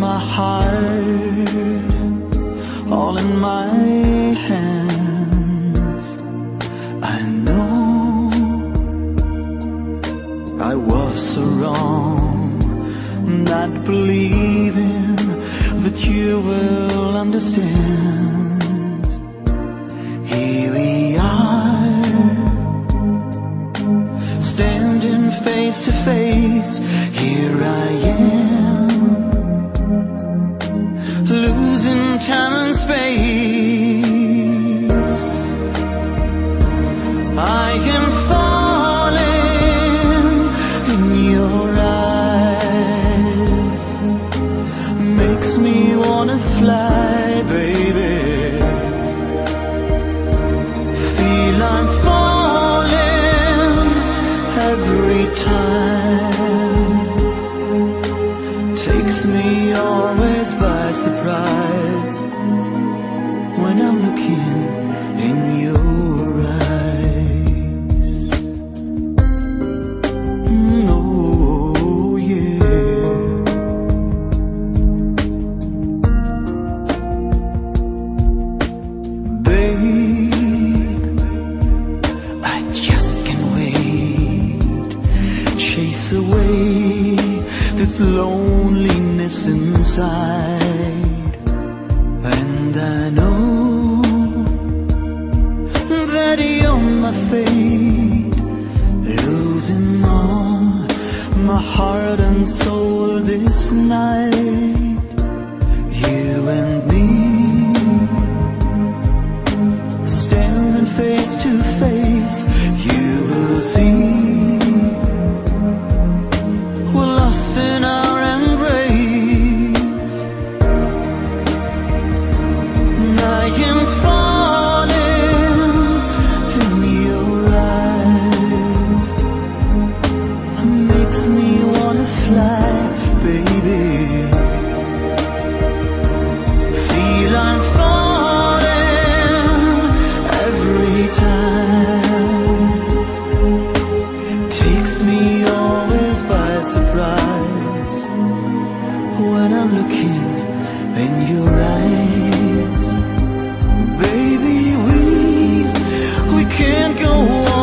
my heart, all in my hands. I know I was so wrong, not believing that you will understand. time loneliness inside. And I know that you're my fate. Losing all my heart and soul this night. I'm looking in your eyes. Baby, we, we can't go on.